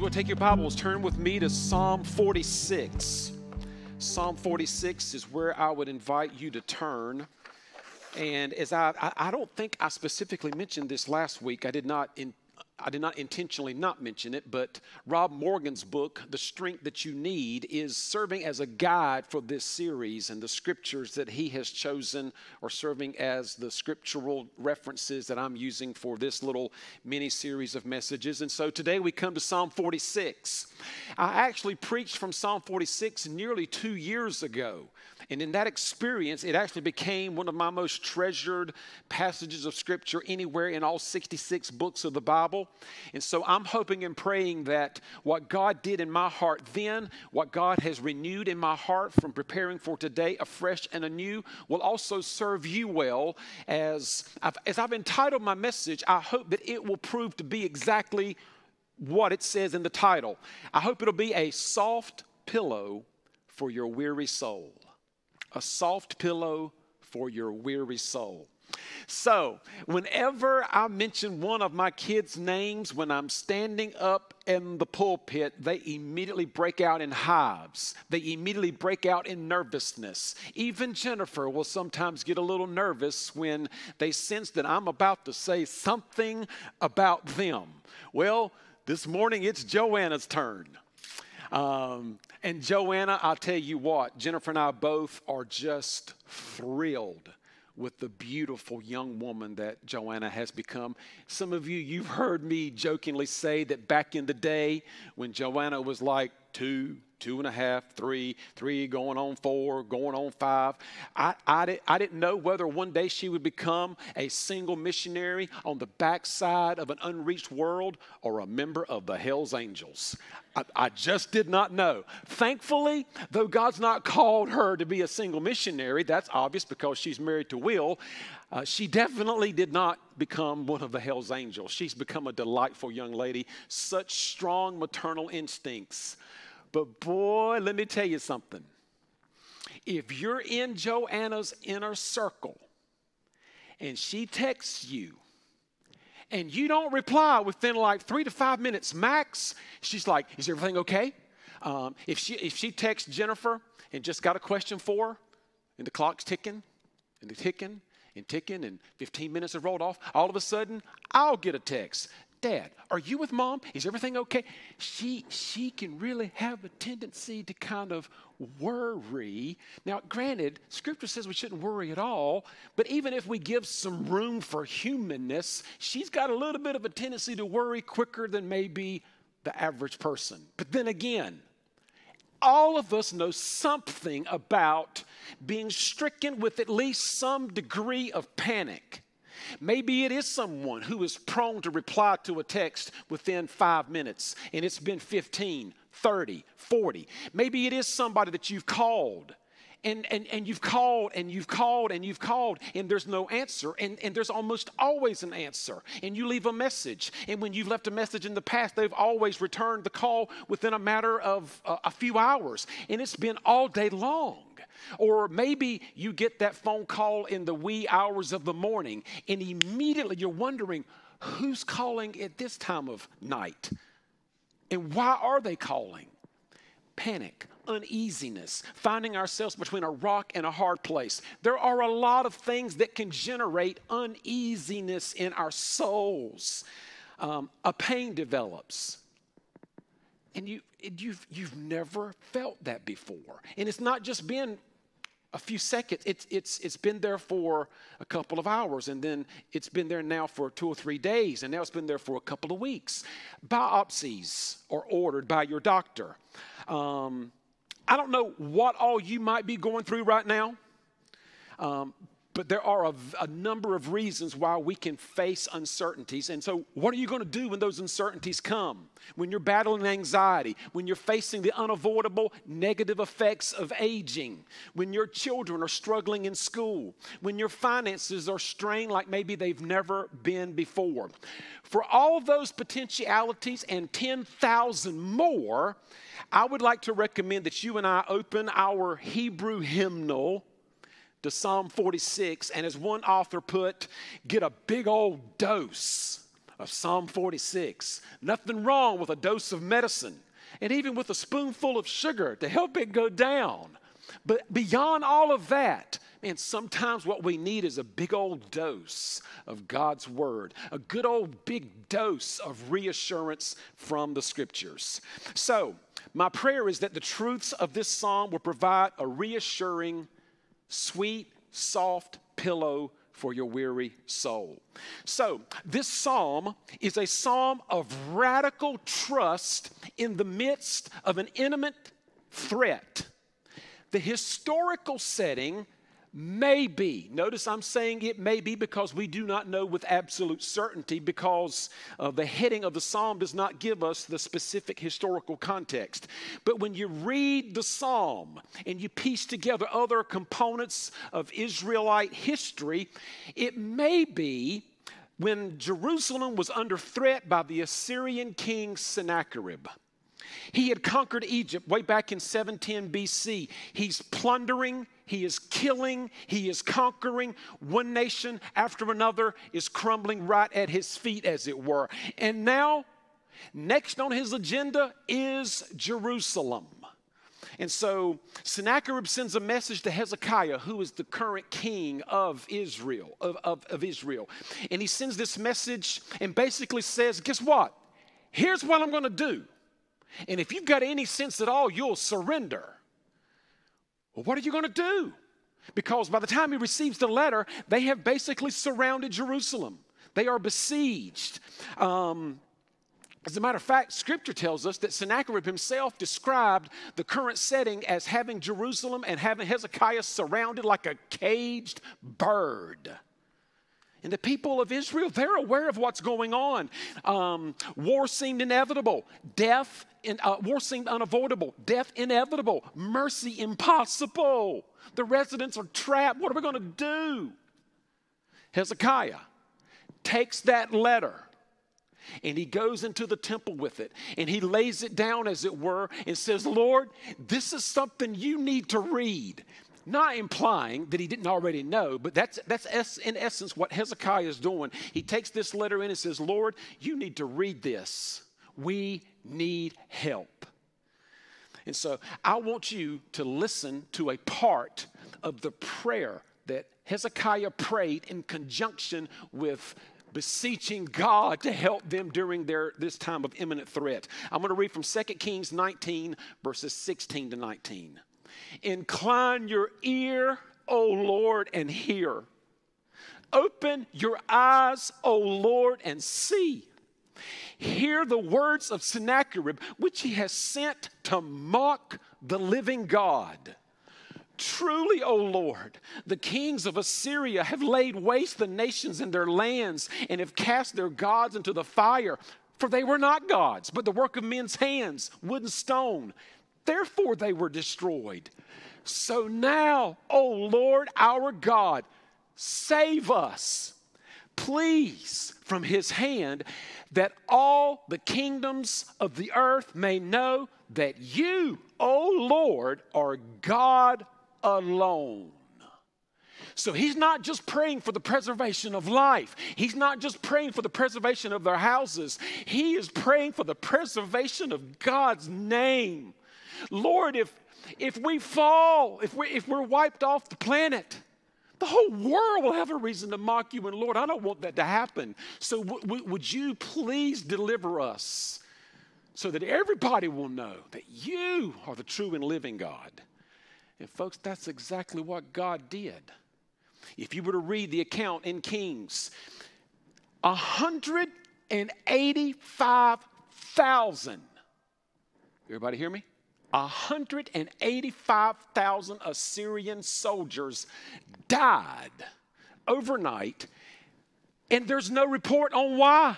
going to take your Bibles, turn with me to Psalm 46. Psalm 46 is where I would invite you to turn. And as I, I, I don't think I specifically mentioned this last week. I did not in, I did not intentionally not mention it, but Rob Morgan's book, The Strength That You Need, is serving as a guide for this series, and the scriptures that he has chosen are serving as the scriptural references that I'm using for this little mini series of messages. And so today we come to Psalm 46. I actually preached from Psalm 46 nearly two years ago. And in that experience, it actually became one of my most treasured passages of Scripture anywhere in all 66 books of the Bible. And so I'm hoping and praying that what God did in my heart then, what God has renewed in my heart from preparing for today afresh and anew, will also serve you well. As I've, as I've entitled my message, I hope that it will prove to be exactly what it says in the title. I hope it'll be a soft pillow for your weary soul a soft pillow for your weary soul. So, whenever I mention one of my kids' names when I'm standing up in the pulpit, they immediately break out in hives. They immediately break out in nervousness. Even Jennifer will sometimes get a little nervous when they sense that I'm about to say something about them. Well, this morning it's Joanna's turn. Um, and Joanna, I'll tell you what, Jennifer and I both are just thrilled with the beautiful young woman that Joanna has become. Some of you, you've heard me jokingly say that back in the day when Joanna was like two, two and a half, three, three going on four, going on five. I, I, did, I didn't know whether one day she would become a single missionary on the backside of an unreached world or a member of the Hells Angels. I, I just did not know. Thankfully, though God's not called her to be a single missionary, that's obvious because she's married to Will. Uh, she definitely did not become one of the Hells Angels. She's become a delightful young lady, such strong maternal instincts but boy, let me tell you something. If you're in Joanna's inner circle and she texts you and you don't reply within like three to five minutes max, she's like, Is everything okay? Um, if, she, if she texts Jennifer and just got a question for her, and the clock's ticking and the ticking and ticking, and 15 minutes have rolled off, all of a sudden, I'll get a text. Dad, are you with mom? Is everything okay? She, she can really have a tendency to kind of worry. Now, granted, scripture says we shouldn't worry at all, but even if we give some room for humanness, she's got a little bit of a tendency to worry quicker than maybe the average person. But then again, all of us know something about being stricken with at least some degree of panic. Maybe it is someone who is prone to reply to a text within five minutes and it's been 15, 30, 40. Maybe it is somebody that you've called and, and, and you've called and you've called and you've called and there's no answer and, and there's almost always an answer and you leave a message. And when you've left a message in the past they've always returned the call within a matter of uh, a few hours and it's been all day long. Or maybe you get that phone call in the wee hours of the morning and immediately you're wondering who's calling at this time of night? And why are they calling? Panic uneasiness, finding ourselves between a rock and a hard place. There are a lot of things that can generate uneasiness in our souls. Um, a pain develops. And you, you've, you've never felt that before. And it's not just been a few seconds. It's, it's, it's been there for a couple of hours, and then it's been there now for two or three days, and now it's been there for a couple of weeks. Biopsies are ordered by your doctor. Um, I don't know what all you might be going through right now, um, but there are a, a, number of reasons why we can face uncertainties. And so, what are you going to do when those uncertainties come? When you're battling anxiety, when you're facing the unavoidable negative effects of aging, when your children are struggling in school, when your finances are strained like maybe they've never been before. For all those potentialities and 10,000 more, I would like to recommend that you and I open our Hebrew hymnal to Psalm 46, and as one author put, get a big old dose of Psalm 46. Nothing wrong with a dose of medicine and even with a spoonful of sugar to help it go down. But beyond all of that, man, sometimes what we need is a big old dose of God's word, a good old big dose of reassurance from the scriptures. So, my prayer is that the truths of this psalm will provide a reassuring, sweet, soft pillow for your weary soul. So, this psalm is a psalm of radical trust in the midst of an imminent threat. The historical setting may be. Notice I'm saying it may be because we do not know with absolute certainty because uh, the heading of the psalm does not give us the specific historical context. But when you read the psalm and you piece together other components of Israelite history, it may be when Jerusalem was under threat by the Assyrian king Sennacherib. He had conquered Egypt way back in 710 BC. He's plundering, he is killing, he is conquering. One nation after another is crumbling right at his feet, as it were. And now, next on his agenda is Jerusalem. And so Sennacherib sends a message to Hezekiah, who is the current king of Israel, of, of, of, Israel. And he sends this message and basically says, Guess what? Here's what I'm going to do. And if you've got any sense at all, you'll surrender. Well, what are you going to do? Because by the time he receives the letter, they have basically surrounded Jerusalem. They are besieged. Um, as a matter of fact, scripture tells us that Sennacherib himself described the current setting as having Jerusalem and having Hezekiah surrounded like a caged bird. And the people of Israel, they're aware of what's going on. Um, war seemed inevitable, death, in, uh, war seemed unavoidable, death inevitable, mercy impossible. The residents are trapped. What are we going to do? Hezekiah takes that letter and he goes into the temple with it and he lays it down, as it were, and says, Lord, this is something you need to read. Not implying that he didn't already know, but that's, that's in essence what Hezekiah is doing. He takes this letter in and says, Lord, you need to read this. We need help. And so I want you to listen to a part of the prayer that Hezekiah prayed in conjunction with beseeching God to help them during their, this time of imminent threat. I'm going to read from 2 Kings 19, verses 16 to 19. Incline your ear, O Lord, and hear. Open your eyes, O Lord, and see. Hear the words of Sennacherib, which he has sent to mock the living God. Truly, O Lord, the kings of Assyria have laid waste the nations and their lands and have cast their gods into the fire. For they were not gods, but the work of men's hands, wood and stone. Therefore, they were destroyed. So now, O Lord our God, save us, please, from his hand, that all the kingdoms of the earth may know that you, O Lord, are God alone. So he's not just praying for the preservation of life. He's not just praying for the preservation of their houses. He is praying for the preservation of God's name. Lord, if, if we fall, if, we, if we're wiped off the planet, the whole world will have a reason to mock you. And Lord, I don't want that to happen. So w- w- would you please deliver us so that everybody will know that you are the true and living God? And folks, that's exactly what God did. If you were to read the account in Kings, 185,000. Everybody hear me? 185,000 Assyrian soldiers died overnight, and there's no report on why.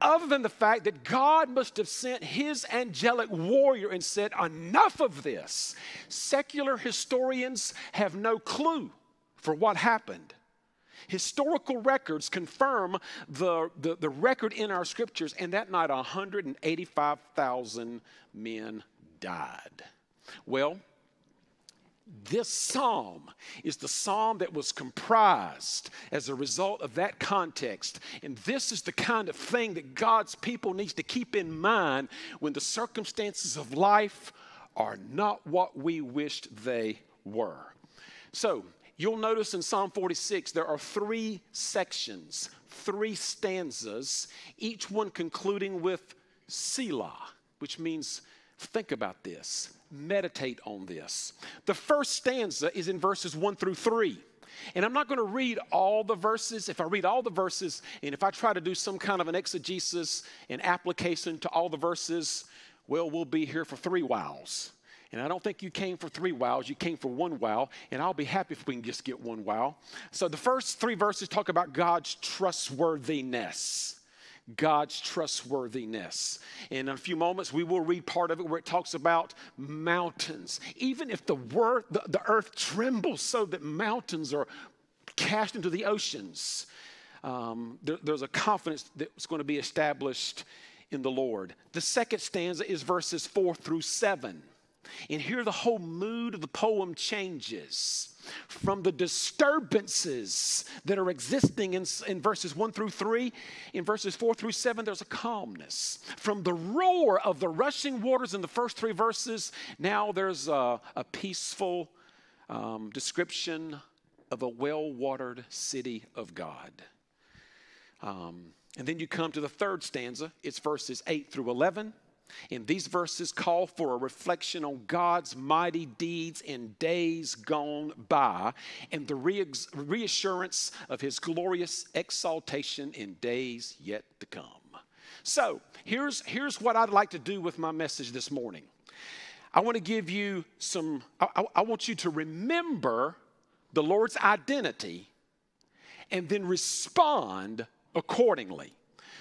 Other than the fact that God must have sent his angelic warrior and said, Enough of this. Secular historians have no clue for what happened. Historical records confirm the, the, the record in our scriptures, and that night 185,000 men died. Well, This psalm is the psalm that was comprised as a result of that context. And this is the kind of thing that God's people needs to keep in mind when the circumstances of life are not what we wished they were. So, you'll notice in Psalm 46 there are three sections, three stanzas, each one concluding with Selah, which means think about this meditate on this. The first stanza is in verses one through three. And I'm not going to read all the verses. If I read all the verses, and if I try to do some kind of an exegesis and application to all the verses, well, we'll be here for three whiles. And I don't think you came for three wows, you came for one wow, and I'll be happy if we can just get one wow. So the first three verses talk about God's trustworthiness. God's trustworthiness. In a few moments, we will read part of it where it talks about mountains. Even if the, the, the earth trembles so that mountains are cast into the oceans, um, there, there's a confidence that's going to be established in the Lord. The second stanza is verses four through seven. And here the whole mood of the poem changes from the disturbances that are existing in, in verses 1 through 3. In verses 4 through 7, there's a calmness. From the roar of the rushing waters in the first three verses, now there's a, a peaceful um, description of a well watered city of God. Um, and then you come to the third stanza, it's verses 8 through 11. And these verses call for a reflection on God's mighty deeds in days gone by and the reassurance of his glorious exaltation in days yet to come. So, here's, here's what I'd like to do with my message this morning. I want to give you some, I, I want you to remember the Lord's identity and then respond accordingly.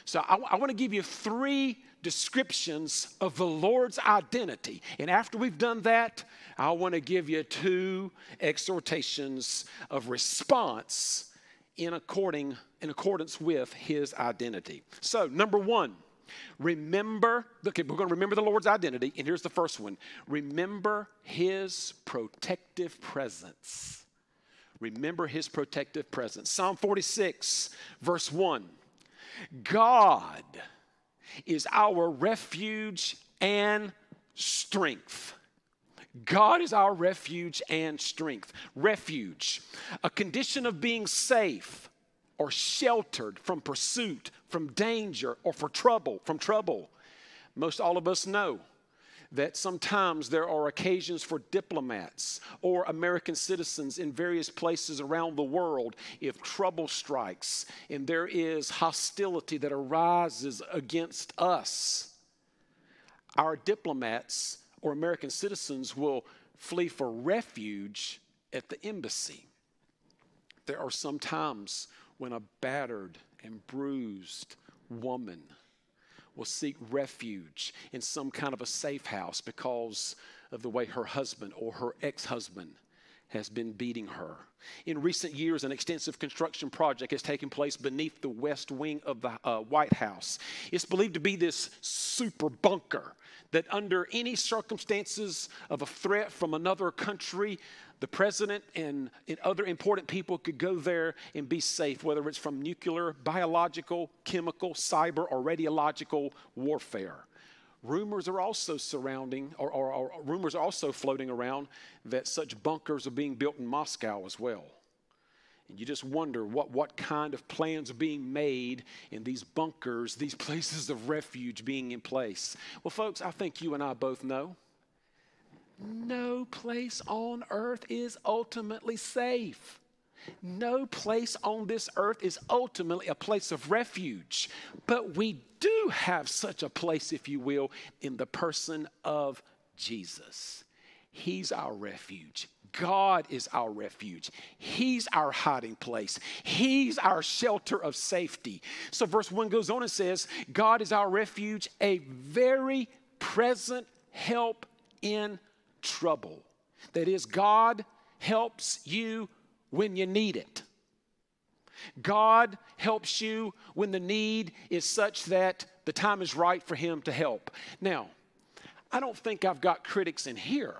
So, I, I want to give you three descriptions of the Lord's identity. And after we've done that, I want to give you two exhortations of response in according in accordance with his identity. So, number 1, remember, okay, we're going to remember the Lord's identity, and here's the first one. Remember his protective presence. Remember his protective presence. Psalm 46, verse 1. God is our refuge and strength. God is our refuge and strength. Refuge, a condition of being safe or sheltered from pursuit, from danger, or for trouble, from trouble. Most all of us know that sometimes there are occasions for diplomats or American citizens in various places around the world if trouble strikes and there is hostility that arises against us. Our diplomats or American citizens will flee for refuge at the embassy. There are some times when a battered and bruised woman will seek refuge in some kind of a safe house because of the way her husband or her ex husband has been beating her. In recent years, an extensive construction project has taken place beneath the west wing of the uh, White House. It's believed to be this super bunker that, under any circumstances of a threat from another country, the president and, and other important people could go there and be safe, whether it's from nuclear, biological, chemical, cyber, or radiological warfare. Rumors are also surrounding, or, or, or, rumors are also floating around that such bunkers are being built in Moscow as well. And you just wonder what, what kind of plans are being made in these bunkers, these places of refuge being in place. Well, folks, I think you and I both know no place on earth is ultimately safe. No place on this earth is ultimately a place of refuge. But we do have such a place, if you will, in the person of Jesus. He's our refuge. God is our refuge. He's our hiding place. He's our shelter of safety. So, verse 1 goes on and says, God is our refuge, a very present help in trouble. That is, God helps you when you need it. God helps you when the need is such that the time is right for Him to help. Now, I don't think I've got critics in here,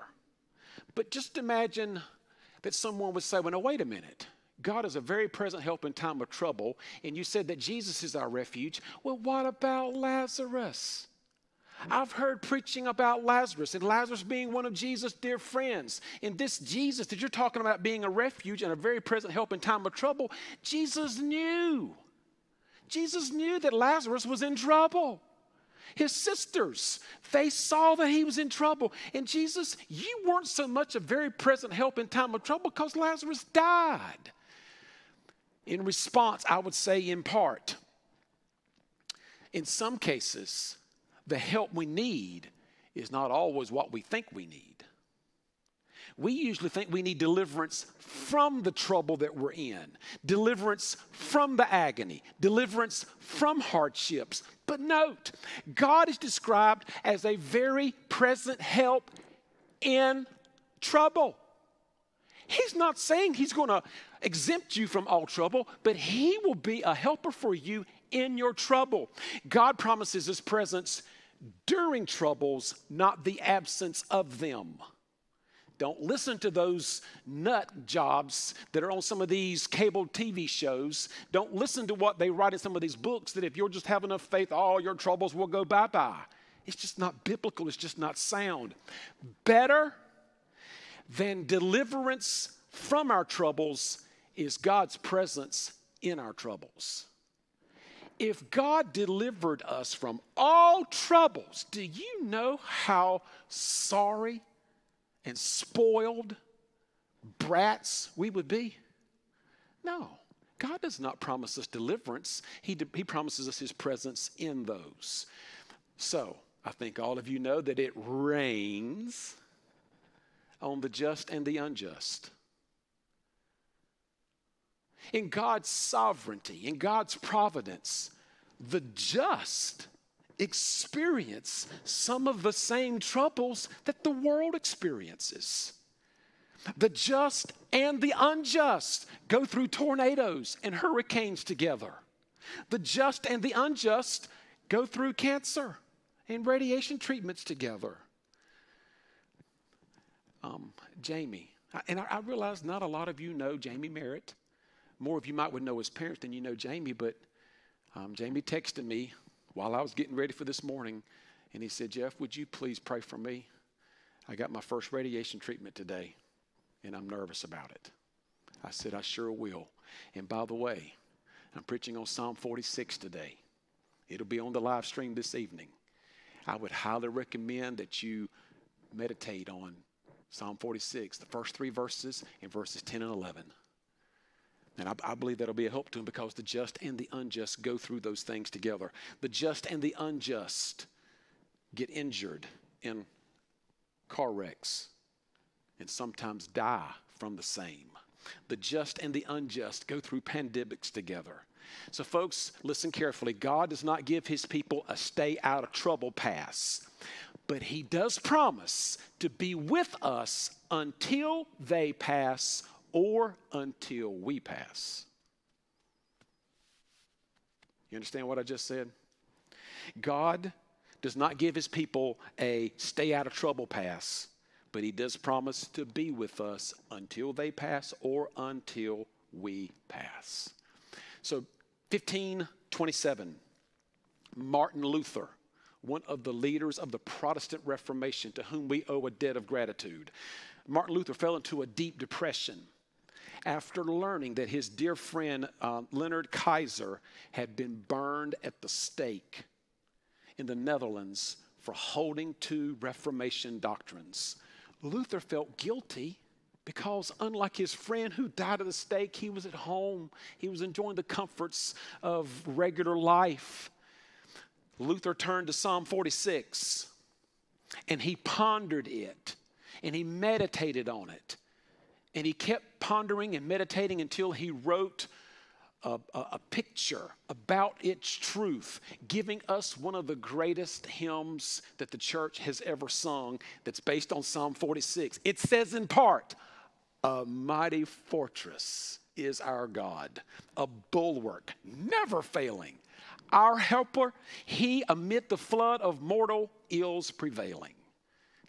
But just imagine that someone would say, well, no, wait a minute. God is a very present help in time of trouble, and you said that Jesus is our refuge. Well, what about Lazarus? I've heard preaching about Lazarus and Lazarus being one of Jesus' dear friends. And this Jesus that you're talking about being a refuge and a very present help in time of trouble, Jesus knew. Jesus knew that Lazarus was in trouble. His sisters, they saw that he was in trouble. And Jesus, you weren't so much a very present help in time of trouble because Lazarus died. In response, I would say, in part, in some cases, the help we need is not always what we think we need. We usually think we need deliverance from the trouble that we're in, deliverance from the agony, deliverance from hardships. But note, God is described as a very present help in trouble. He's not saying He's going to exempt you from all trouble, but He will be a helper for you in your trouble. God promises His presence during troubles, not the absence of them. Don't listen to those nut jobs that are on some of these cable TV shows. Don't listen to what they write in some of these books that if you'll just have enough faith, all your troubles will go bye bye. It's just not biblical, it's just not sound. Better than deliverance from our troubles is God's presence in our troubles. If God delivered us from all troubles, do you know how sorry and spoiled brats we would be? No. God does not promise us deliverance, He, he promises us His presence in those. So, I think all of you know that it rains on the just and the unjust. In God's sovereignty, in God's providence, the just experience some of the same troubles that the world experiences. The just and the unjust go through tornadoes and hurricanes together. The just and the unjust go through cancer and radiation treatments together. Um, Jamie, and I, I realize not a lot of you know Jamie Merritt. More of you might would know his parents than you know Jamie, but um, Jamie texted me while I was getting ready for this morning, and he said, Jeff, would you please pray for me? I got my first radiation treatment today, and I'm nervous about it. I said, I sure will. And by the way, I'm preaching on Psalm 46 today. It'll be on the live stream this evening. I would highly recommend that you meditate on Psalm 46, the first three verses, and verses 10 and 11. And I, I, believe that'll be a help to him because the just and the unjust go through those things together. The just and the unjust get injured in car wrecks and sometimes die from the same. The just and the unjust go through pandemics together. So, folks, listen carefully. God does not give his people a stay out of trouble pass, but he does promise to be with us until they pass or until we pass. You understand what I just said? God does not give his people a stay out of trouble pass, but he does promise to be with us until they pass or until we pass. So 1527, Martin Luther, one of the leaders of the Protestant Reformation, to whom we owe a debt of gratitude. Martin Luther fell into a deep depression after learning that his dear friend uh, Leonard Kaiser had been burned at the stake in the Netherlands for holding to Reformation doctrines. Luther felt guilty because, unlike his friend who died at the stake, he was at home. He was enjoying the comforts of regular life. Luther turned to Psalm 46 and he pondered it and he meditated on it. And he kept pondering and meditating until he wrote a, a, a, picture about its truth, giving us one of the greatest hymns that the church has ever sung that's based on Psalm 46. It says in part, A mighty fortress is our God, a bulwark, never failing. Our helper, he amid the flood of mortal ills prevailing.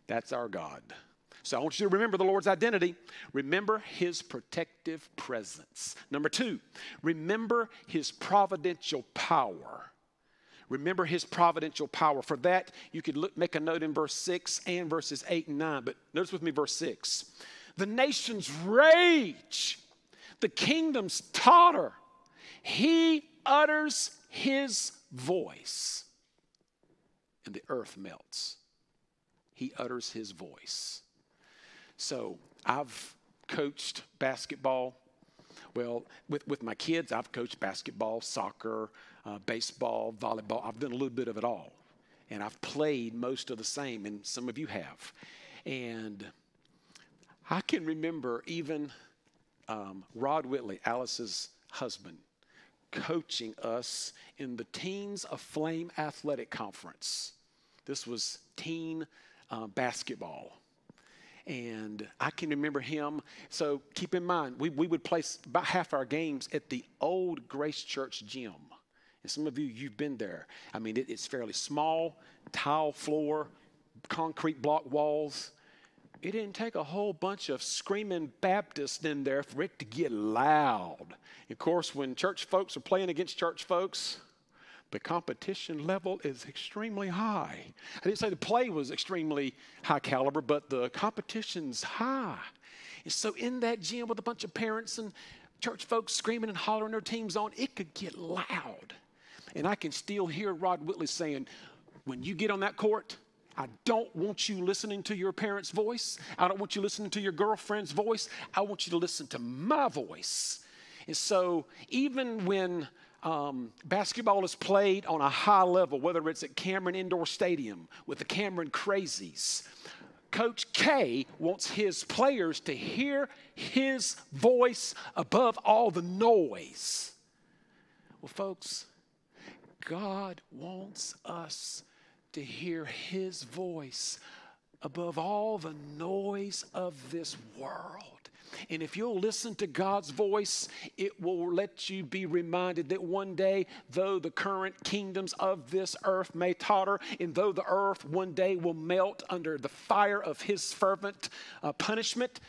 That's our God. So I want you to remember the Lord's identity. Remember his protective presence. Number two, remember his providential power. Remember his providential power. For that, you could look, make a note in verse 6 and verses 8 and 9. But notice with me verse 6. The nations rage, the kingdoms totter. He utters his voice, and the earth melts. He utters his voice. So I've coached basketball. Well, with, with my kids, I've coached basketball, soccer, uh, baseball, volleyball. I've done a little bit of it all. And I've played most of the same, and some of you have. And I can remember even um, Rod Whitley, Alice's husband, coaching us in the Teens of Flame Athletic Conference. This was teen uh, basketball. And I can remember him. So keep in mind, we, we would play about half our games at the old Grace Church gym. And some of you, you've been there. I mean, it, it's fairly small, tile floor, concrete block walls. It didn't take a whole bunch of screaming Baptists in there for it to get loud. Of course, when church folks are playing against church folks, the competition level is extremely high. I didn't say the play was extremely high caliber, but the competition's high. And so, in that gym with a bunch of parents and church folks screaming and hollering their teams on, it could get loud. And I can still hear Rod Whitley saying, when you get on that court, I don't want you listening to your parents' voice. I don't want you listening to your girlfriend's voice. I want you to listen to my voice. And so, even when um, basketball is played on a high level, whether it's at Cameron Indoor Stadium with the Cameron Crazies, Coach K wants his players to hear his voice above all the noise. Well, folks, God wants us to hear His voice above all the noise of this world. And if you'll listen to God's voice, it will let you be reminded that one day, though the current kingdoms of this earth may totter, and though the earth one day will melt under the fire of His fervent uh, punishment,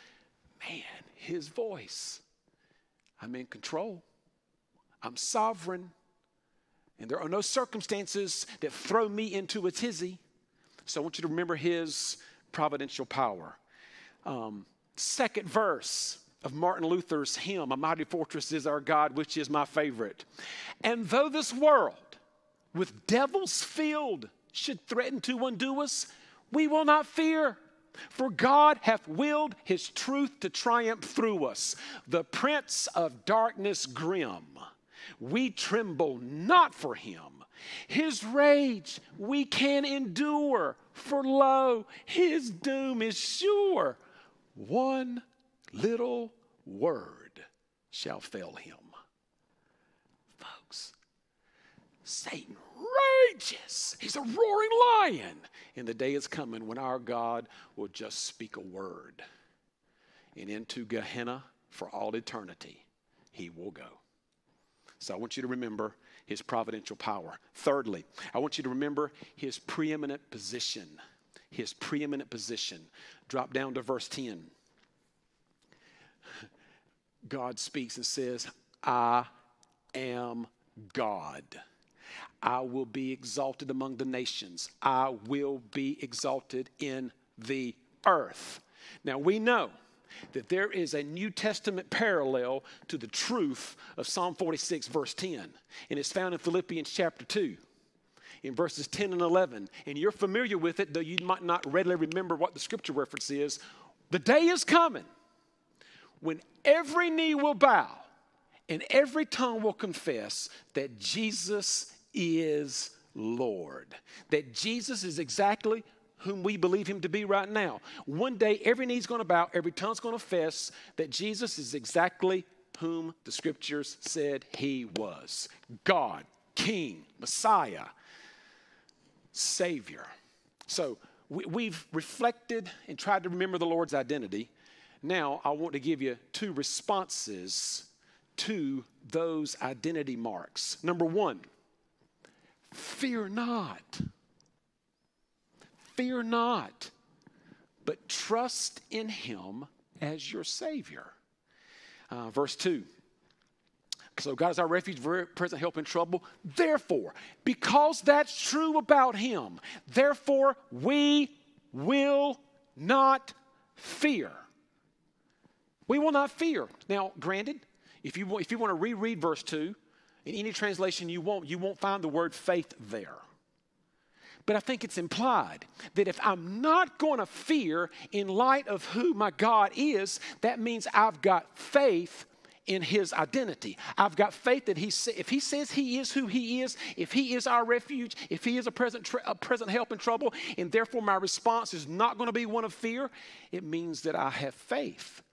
man, His voice, I'm in control. I'm sovereign. And there are no circumstances that throw me into a tizzy. So I want you to remember his providential power. Um, second verse of Martin Luther's hymn, A Mighty Fortress is Our God, which is my favorite. And though this world with devils filled should threaten to undo us, we will not fear. For God hath willed his truth to triumph through us. The prince of darkness grim we tremble not for him. His rage we can endure, for lo, his doom is sure. One little word shall fail him. Folks, Satan rages. He's a roaring lion. And the day is coming when our God will just speak a word. And into Gehenna for all eternity, he will go. So I want you to remember his providential power. Thirdly, I want you to remember his preeminent position. His preeminent position. Drop down to verse 10. God speaks and says, I am God. I will be exalted among the nations. I will be exalted in the earth. Now we know that there is a New Testament parallel to the truth of Psalm 46, verse 10. And it's found in Philippians chapter 2, in verses 10 and 11. And you're familiar with it, though you might not readily remember what the scripture reference is. The day is coming when every knee will bow and every tongue will confess that Jesus is Lord. That Jesus is exactly whom we believe him to be right now. One day, every knee's going to bow, every tongue's going to confess that Jesus is exactly whom the scriptures said he was God, King, Messiah, Savior. So we, have reflected and tried to remember the Lord's identity. Now, I want to give you two responses to those identity marks. Number one, fear not. Fear not. but trust in him as your Savior. Uh, verse 2. So God is our refuge, present help in trouble. Therefore, because that's true about him, therefore we will not fear. We will not fear. Now, granted, if you, if you want to reread verse 2, in any translation you want, you won't find the word faith there. But I think it's implied that if I'm not going to fear in light of who my God is, that means I've got faith in his identity. I've got faith that he if he says he is who he is, if he is our refuge, if he is a present a present help in trouble, and therefore my response is not going to be one of fear, it means that I have faith.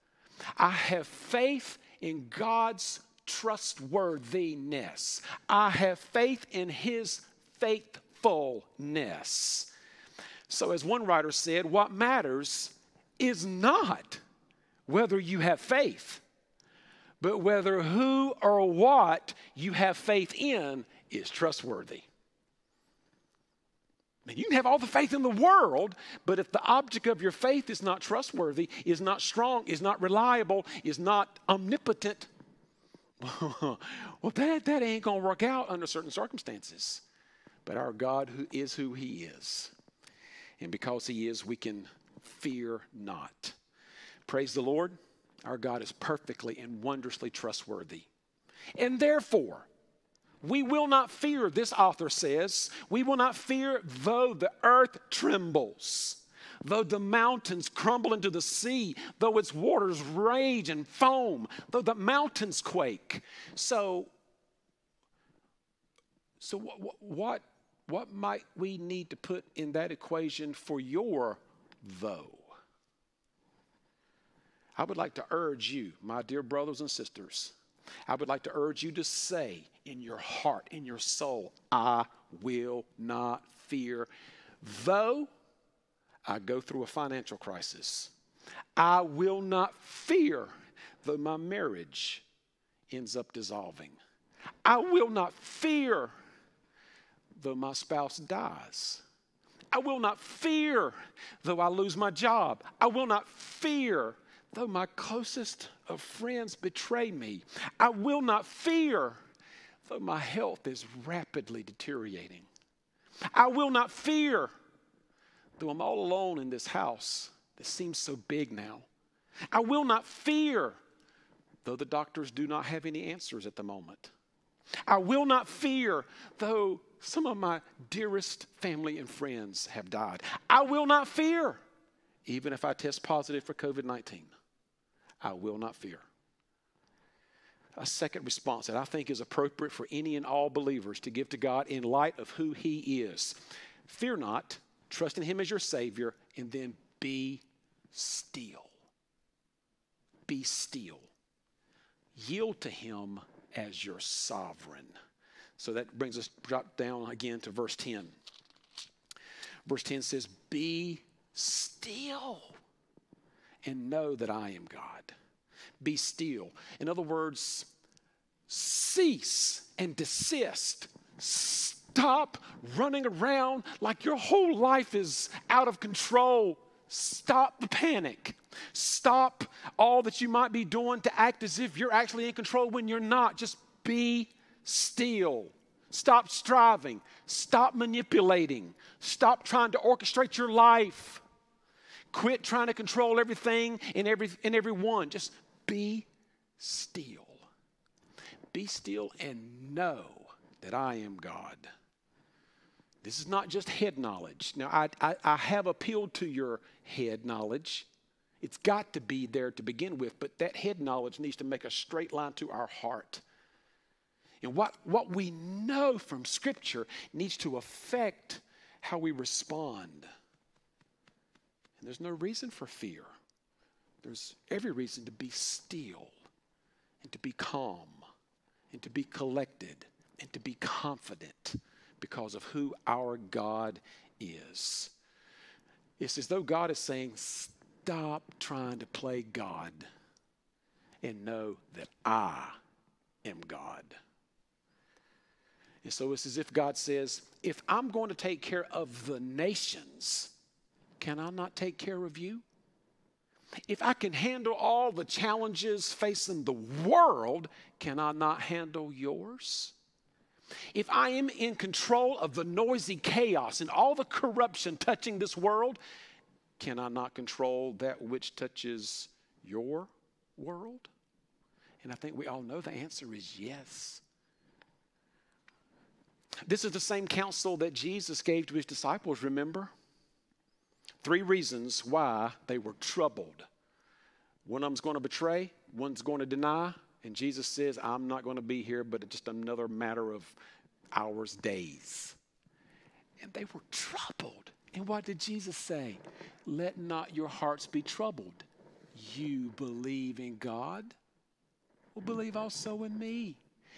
I have faith in God's trustworthiness. I have faith in his faithfulness. So, as one writer said, what matters is not whether you have faith, but whether who or what you have faith in is trustworthy. Man, you can have all the faith in the world, but if the object of your faith is not trustworthy, is not strong, is not reliable, is not omnipotent, well, that, that ain't going to work out under certain circumstances. But our God who is who He is. And because He is, we can fear not. Praise the Lord. Our God is perfectly and wondrously trustworthy. And therefore, we will not fear, this author says, we will not fear though the earth trembles, though the mountains crumble into the sea, though its waters rage and foam, though the mountains quake. So, so what, what, what might we need to put in that equation for your though? I would like to urge you, my dear brothers and sisters, I would like to urge you to say in your heart, in your soul, I will not fear, though I go through a financial crisis. I will not fear, though my marriage ends up dissolving. I will not fear, though my spouse dies. I will not fear, though I lose my job. I will not fear, though my closest of friends betray me. I will not fear, though my health is rapidly deteriorating. I will not fear, though I'm all alone in this house that seems so big now. I will not fear, though the doctors do not have any answers at the moment. I will not fear, though some of my dearest family and friends have died. I will not fear, even if I test positive for COVID 19. I will not fear. A second response that I think is appropriate for any and all believers to give to God in light of who He is. Fear not, trust in Him as your Savior, and then be still. Be still. Yield to Him as your sovereign. So that brings us drop down again to verse 10. Verse 10 says, Be still and know that I am God. Be still. In other words, cease and desist. Stop running around like your whole life is out of control. Stop the panic. Stop all that you might be doing to act as if you're actually in control when you're not. Just be still. Stop striving. Stop manipulating. Stop trying to orchestrate your life. Quit trying to control everything and, every, and everyone. Just be still. Be still and know that I am God. This is not just head knowledge. Now, I, I, I, have appealed to your head knowledge. It's got to be there to begin with, but that head knowledge needs to make a straight line to our heart. And what, what we know from Scripture needs to affect how we respond. There's no reason for fear. There's every reason to be still and to be calm and to be collected and to be confident because of who our God is. It's as though God is saying, Stop trying to play God and know that I am God. And so it's as if God says, If I'm going to take care of the nations, can I not take care of you? If I can handle all the challenges facing the world, can I not handle yours? If I am in control of the noisy chaos and all the corruption touching this world, can I not control that which touches your world? And I think we all know the answer is yes. This is the same counsel that Jesus gave to his disciples, remember? Three reasons why they were troubled. One of them's going to betray, one's going to deny, and Jesus says, I'm not going to be here, but it's just another matter of hours, days. And they were troubled. And what did Jesus say? Let not your hearts be troubled. You believe in God, will believe also in me.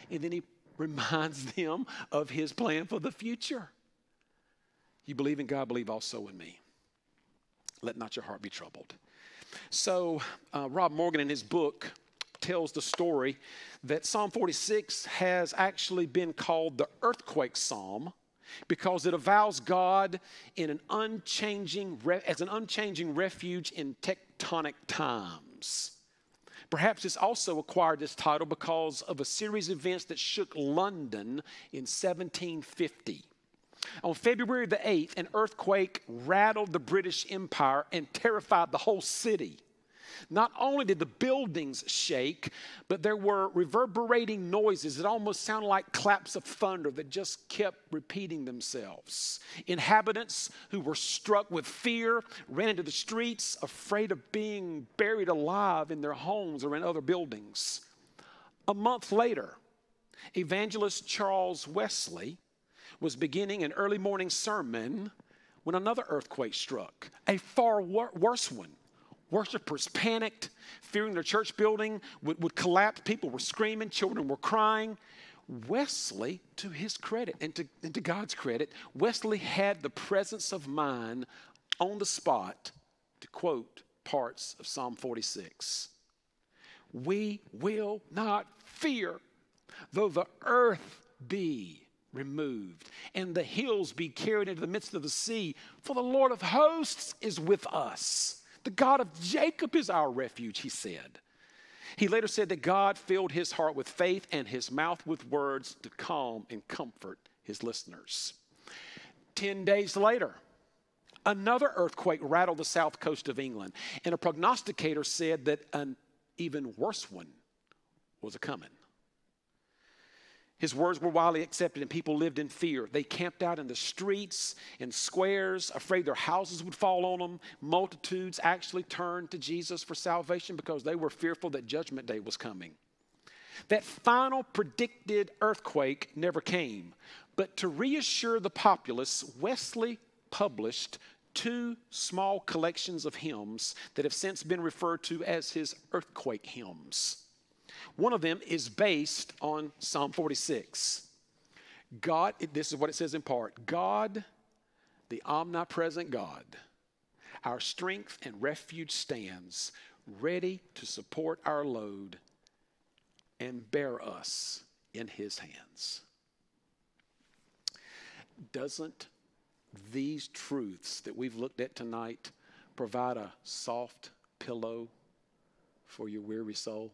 And then he reminds them of his plan for the future. You believe in God, believe also in me. Let not your heart be troubled. So, uh, Rob Morgan, in his book, tells the story that Psalm 46 has actually been called the earthquake psalm because it avows God in an unchanging as an unchanging refuge in tectonic times. Perhaps it's also acquired this title because of a series of events that shook London in 1750. On February the 8th, an earthquake rattled the British Empire and terrified the whole city. Not only did the buildings shake, but there were reverberating noises that almost sounded like claps of thunder that just kept repeating themselves. Inhabitants who were struck with fear ran into the streets, afraid of being buried alive in their homes or in other buildings. A month later, evangelist Charles Wesley was beginning an early morning sermon when another earthquake struck, a far wor- worse one. Worshippers panicked, fearing their church building would, would collapse. People were screaming, children were crying. Wesley, to his credit and to, and to God's credit, Wesley had the presence of mind on the spot to quote parts of Psalm 46. We will not fear, though the earth be removed and the hills be carried into the midst of the sea, for the Lord of hosts is with us. The God of Jacob is our refuge, he said. He later said that God filled his heart with faith and his mouth with words to calm and comfort his listeners. Ten days later, another earthquake rattled the south coast of England, and a prognosticator said that an even worse one was a coming. His words were widely accepted, and people lived in fear. They camped out in the streets and squares, afraid their houses would fall on them. Multitudes actually turned to Jesus for salvation because they were fearful that Judgment Day was coming. That final predicted earthquake never came. But to reassure the populace, Wesley published two small collections of hymns that have since been referred to as his earthquake hymns. One of them is based on Psalm 46. God, this is what it says in part God, the omnipresent God, our strength and refuge stands ready to support our load and bear us in his hands. Doesn't these truths that we've looked at tonight provide a soft pillow for your weary soul?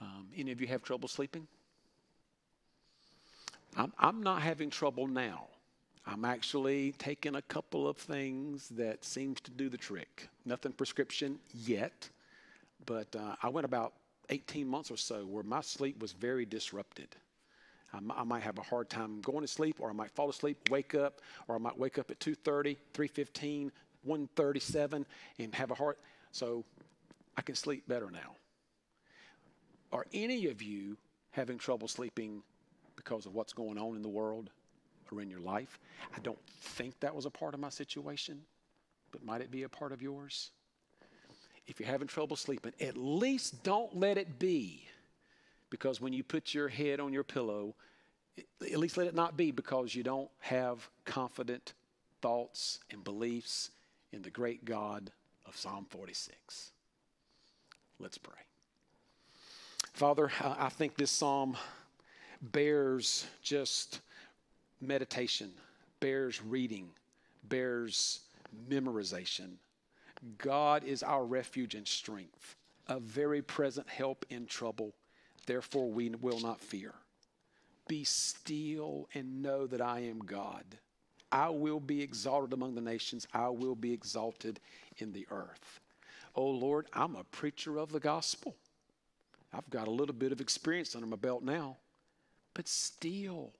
Um, any of you have trouble sleeping? I'm, I'm not having trouble now. I'm actually taking a couple of things that seems to do the trick. Nothing prescription yet, but uh, I went about 18 months or so where my sleep was very disrupted. I, might have a hard time going to sleep, or I might fall asleep, wake up, or I might wake up at 2:30, 3:15, 1:37, and have a heart. So I can sleep better now. Are any of you having trouble sleeping because of what's going on in the world or in your life? I don't think that was a part of my situation, but might it be a part of yours? If you're having trouble sleeping, at least don't let it be because when you put your head on your pillow, at least let it not be because you don't have confident thoughts and beliefs in the great God of Psalm 46. Let's pray. Father, I think this psalm bears just meditation, bears reading, bears memorization, God is our refuge and strength, a very present help in trouble. Therefore, we will not fear. Be still and know that I am God. I will be exalted among the nations, I will be exalted in the earth. Oh Lord, I'm a preacher of the gospel. I've got a little bit of experience under my belt now, but still,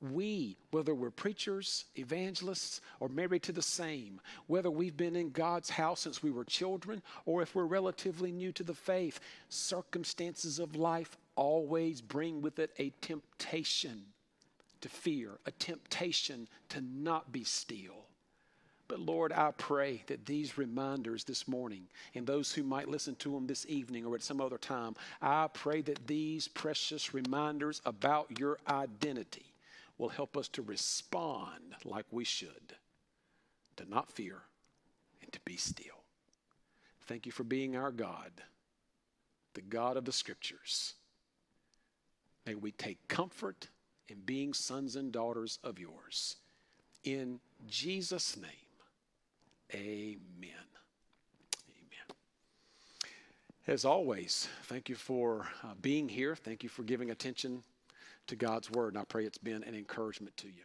we, whether we're preachers, evangelists, or married to the same, whether we've been in God's house since we were children, or if we're relatively new to the faith, circumstances of life always bring with it a temptation to fear, a temptation to not be still. But Lord, I pray that these reminders this morning and those who might listen to them this evening or at some other time, I pray that these precious reminders about your identity will help us to respond like we should, to not fear and to be still. Thank you for being our God, the God of the Scriptures. May we take comfort in being sons and daughters of yours. In Jesus' name, amen. Amen. As always, thank you for uh, being here. Thank you for giving attention to God's word. And I pray it's been an encouragement to you.